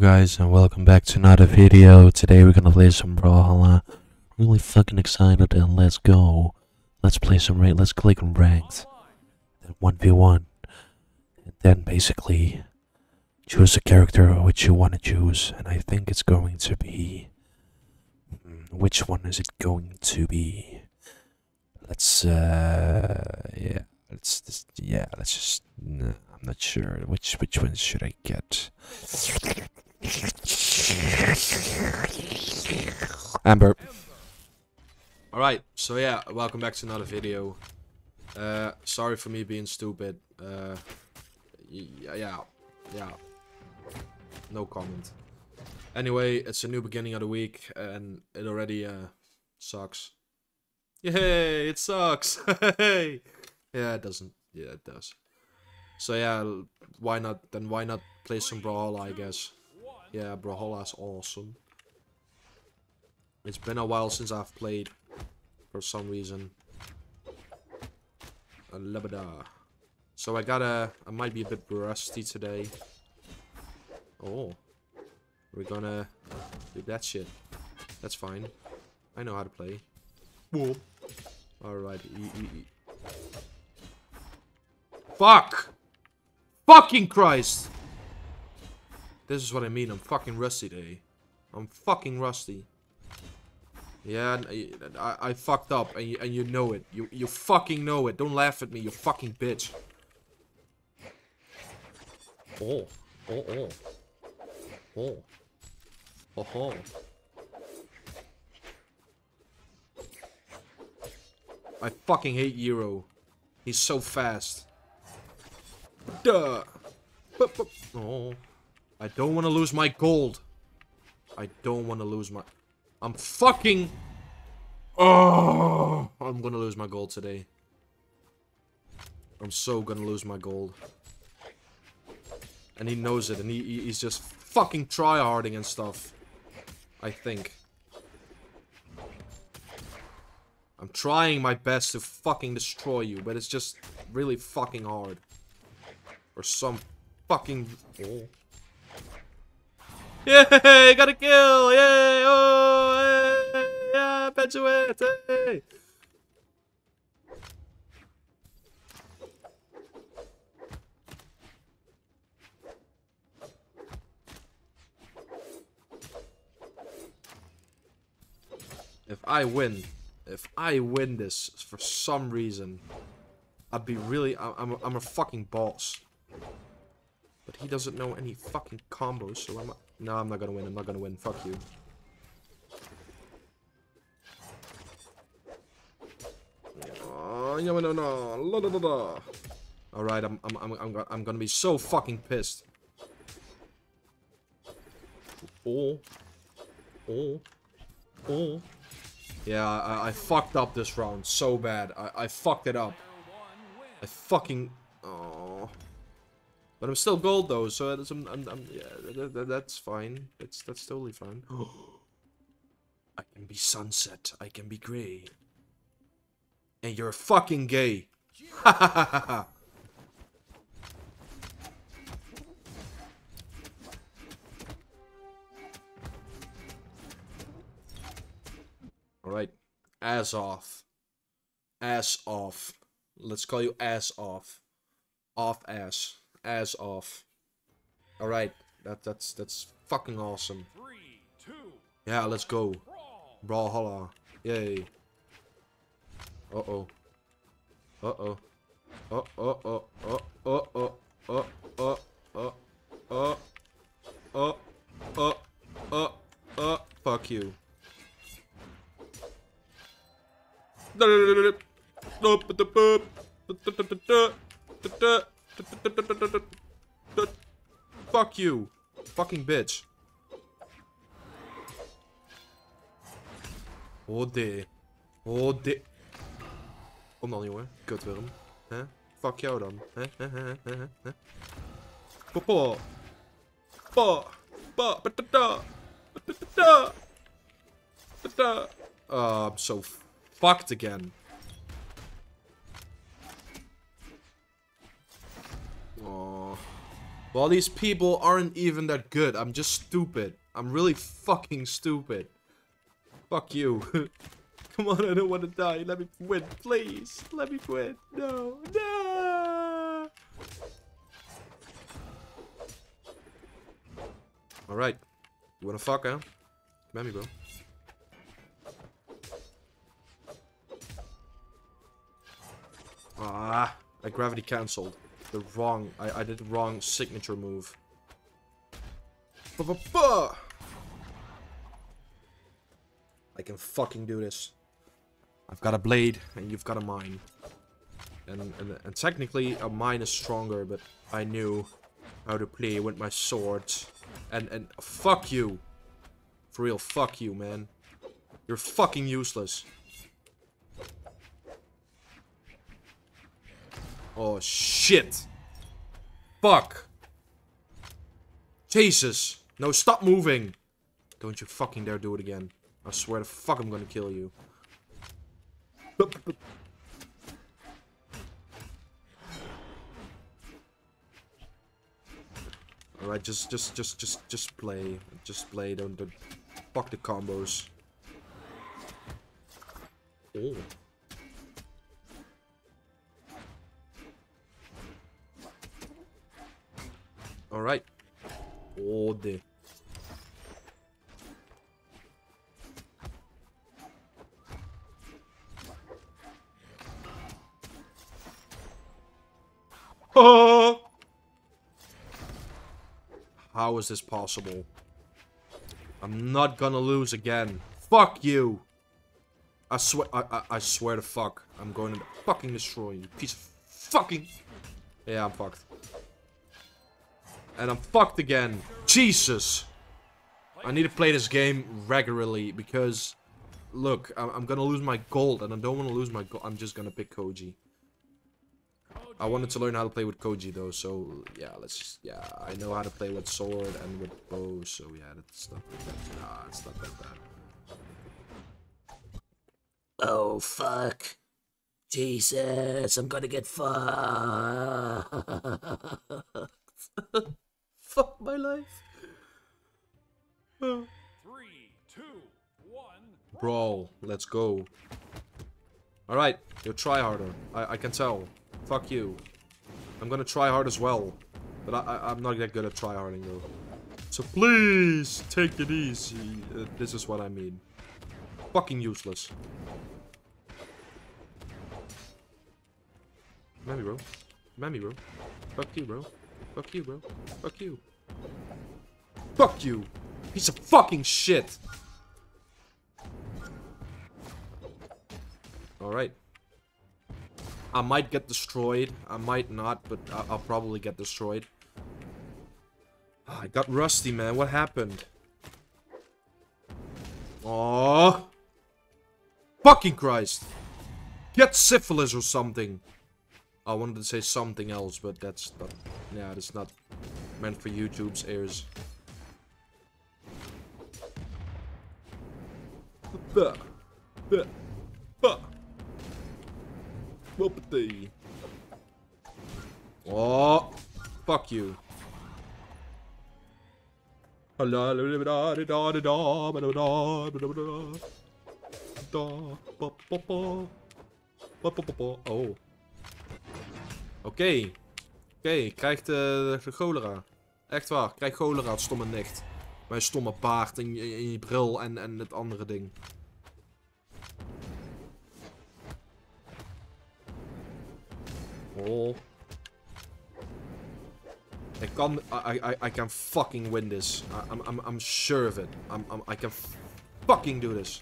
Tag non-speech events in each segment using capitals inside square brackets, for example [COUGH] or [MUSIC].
Guys and welcome back to another video. Today we're gonna play some Brawlhalla. Really fucking excited and let's go. Let's play some raid. Let's click on ranked. Then 1v1. And then basically choose a character which you want to choose. And I think it's going to be... Hmm, Which one is it going to be? Let's uh yeah, let's just yeah, let's just nah, I'm not sure which which one should I get. Ember. Alright, so yeah, welcome back to another video. Uh, sorry for me being stupid. Uh, yeah, yeah. No comment. Anyway, it's a new beginning of the week, and it already, uh, sucks. Yay, it sucks! [LAUGHS] Yeah, it doesn't. Yeah, it does. So yeah, why not, then why not play some Brawlhalla, I guess. Yeah, Brawlhalla's awesome. It's been a while since I've played for some reason. A labada. So I gotta. I might be a bit rusty today. Oh. We're gonna do that shit. That's fine. I know how to play. Whoa. Alright. E e e. Fuck! Fucking Christ! This is what I mean. I'm fucking rusty today. I'm fucking rusty. Yeah, I, uh, I, I fucked up, and you, and you know it. You you fucking know it. Don't laugh at me, you fucking bitch. Oh, oh, oh, oh, oh, oh. I fucking hate Euro. He's so fast. Duh. Bup, bup. Oh, I don't want to lose my gold. I don't want to lose my. I'm fucking. Oh, I'm gonna lose my gold today. I'm so gonna lose my gold. And he knows it, and he- he's just fucking tryharding and stuff. I think. I'm trying my best to fucking destroy you, but it's just really fucking hard. Or some fucking. Oh. Yay! Got a kill! Yay! Oh! Hey, yeah! Petuit! Hey! If I win, if I win this for some reason, I'd be really. I'm I'm a fucking boss. But he doesn't know any fucking combos, so I'm. No, I'm not gonna win. I'm not gonna win. Fuck you. Oh, no, no, no. All right, I'm, I'm, I'm, I'm, I'm gonna be so fucking pissed. Oh, oh, oh. Yeah, I, I fucked up this round so bad. I, I fucked it up. I fucking. Oh. But I'm still gold though, so that's, I'm, I'm, I'm- yeah, that, that- that's fine. That's that's totally fine. [GASPS] I can be sunset. I can be gray. And you're fucking gay. [LAUGHS] Ha ha ha ha ha. Alright. Ass off. Ass off. Let's call you ass off. Off ass. Ass off. Alright. That that's that's fucking awesome. Yeah, let's go. Brawlhalla. Yay. Uh oh. Uh oh. Oh oh oh oh oh oh oh oh oh oh oh oh fuck you. Fuck you. Fucking bitch. Oh de. Oh de. Kom dan jongen. Kutwurm. Hè? Fuck jou dan. Popo. Pa. Pa. Patata. Patata. Patata. Oh, I'm so fucked again. Well, these people aren't even that good. I'm just stupid. I'm really fucking stupid. Fuck you. [LAUGHS] Come on, I don't want to die. Let me win, please. Let me win. No, no. Alright. You wanna fuck, huh? Come at me, bro. Ah, I gravity cancelled. The wrong, I, I did the wrong signature move. I can fucking do this. I've got a blade, and you've got a mine. And, and, and technically, a mine is stronger, but I knew how to play with my sword. And, and, fuck you. For real, fuck you, man. You're fucking useless. Oh, shit. Fuck. Jesus. No, stop moving. Don't you fucking dare do it again. I swear to fuck I'm gonna kill you. Alright, just, just, just, just, just play. Just play, don't, don't fuck the combos. Alright. Oh, [LAUGHS] the. How is this possible? I'm not gonna lose again. Fuck you! I swear, I, I, I swear to fuck. I'm going to fucking destroy you, piece of fucking... Yeah, I'm fucked. And I'm fucked again. Jesus! I need to play this game regularly because... Look, I'm, gonna lose my gold and I don't want to lose my gold. I'm just gonna pick Koji. I wanted to learn how to play with Koji though, so yeah, let's just, yeah, I know how to play with sword and with bow, so yeah, that's not that, nah, it's not that bad. Oh, fuck. Jesus, I'm gonna get fucked. [LAUGHS] Fuck my life. Three, two, one. Brawl, let's go. Alright, you try harder. I, I can tell. Fuck you. I'm gonna try hard as well. But I, I, I'm not that good at try harding though. So please, take it easy. Uh, this is what I mean. Fucking useless. Mammy bro. Mammy bro. Fuck you bro. Fuck you bro. Fuck you. Fuck you. Piece of fucking shit. Alright. I might get destroyed. I might not, but I I'll probably get destroyed. Oh, I got rusty, man. What happened? Oh, Fucking Christ. Get syphilis or something. I wanted to say something else, but that's not... Yeah, that's not meant for YouTube's ears. Oh, fuck you. Oh. Oké. Oké, krijgt de, cholera. Echt waar, krijg cholera, stomme nicht. Mijn stomme baard en je, en je bril en, en het andere ding. Oh. Ik kan... I, I, I can fucking win this. I'm, I'm, I'm sure of it. I'm, I'm, I can fucking do this.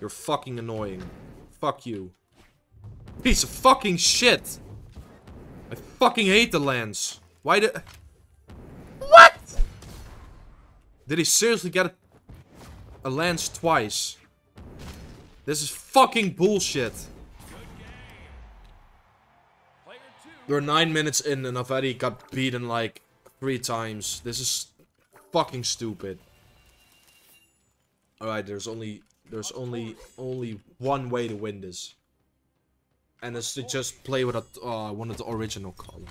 You're fucking annoying. Fuck you. Piece of fucking shit! I fucking hate the lens. Why did... What?! Did he seriously get a, a lens twice? This is fucking bullshit. We're nine minutes in and I've already got beaten like three times. This is fucking stupid. Alright, there's only there's only only one way to win this. And it's to just play with a oh, I wanted the original color.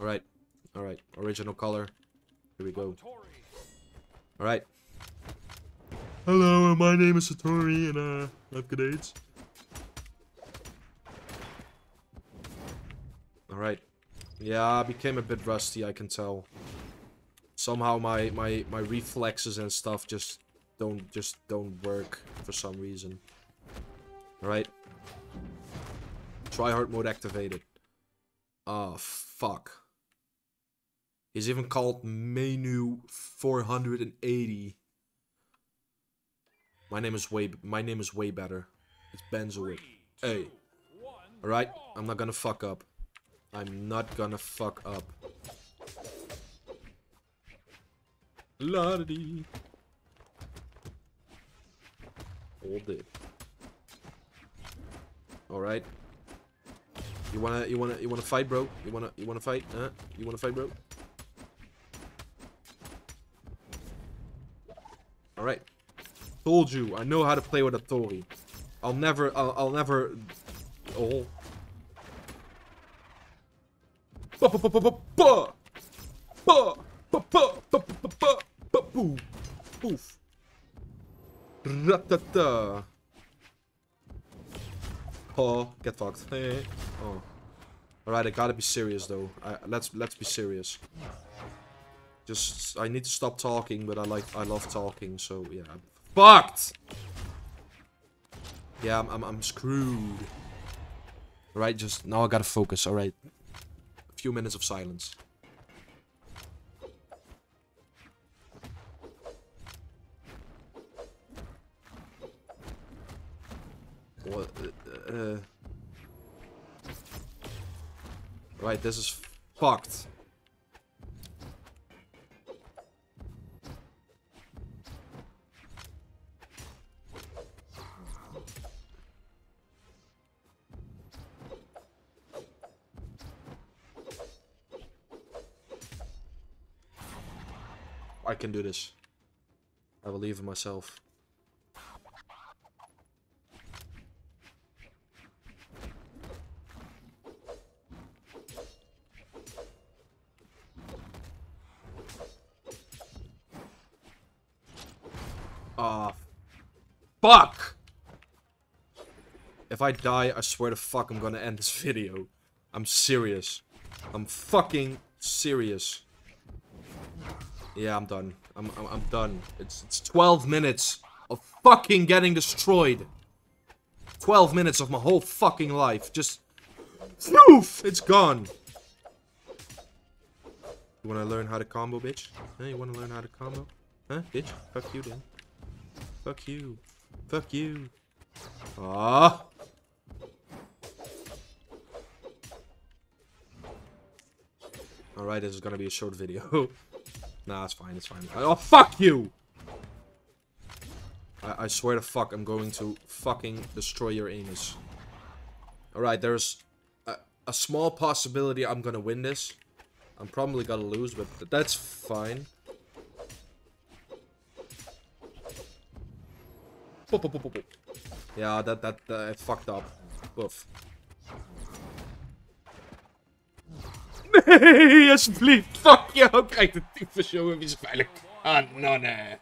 Alright. Alright. Original color. Here we go. Alright. Hello, my name is Hattori and uh, I have grenades. Alright. Yeah, I became a bit rusty, I can tell. Somehow my, my, my reflexes and stuff just don't just don't work for some reason. Alright. Try hard mode activated. Oh fuck. He's even called menu 480. My name is way my name is way better. It's Benzoic. Hey. Alright, I'm not gonna fuck up. I'm not gonna fuck up. la da dee Hold it. Alright. You wanna you wanna you wanna fight bro? You wanna you wanna fight? Huh? You wanna fight bro? Alright. Told you, I know how to play with Hattori. I'll never I'll, I'll never Oh. Ba ba Oh, get fucked. Hey. Oh. Alright, I gotta be serious though. I, let's let's be serious. Just I need to stop talking, but I like I love talking, so yeah. I'm fucked. Yeah, I'm I'm, I'm screwed. Alright, just now I gotta focus. Alright, a few minutes of silence. What? Uh, right, this is fucked. I can do this. I believe in myself. Ah, fuck! If I die, I swear to fuck I'm gonna end this [LAUGHS] video. I'm serious. I'm fucking serious. Yeah, I'm done. I'm, I'm, I'm done. It's, it's 12 minutes of fucking getting destroyed. 12 minutes of my whole fucking life. Just... Poof! It's gone. You wanna learn how to combo, bitch? Huh? You wanna learn how to combo? Huh, bitch? Fuck you, then. Fuck you. Fuck you. Ah. Alright, this is gonna be a short video. [LAUGHS] nah, it's fine, it's fine. Oh, fuck you! I, I swear to fuck, I'm going to fucking destroy your anus. Alright, there's a, a small possibility I'm gonna win this. I'm probably gonna lose, but th that's fine. Pop, pop, pop, pop. Ja, dat, dat, uh, it fucked up. Woof. [LAUGHS] Nee, alsjeblieft. Fuck jou. Krijg de tyfus, jongen. Wie is veilig. Ah, no, nee.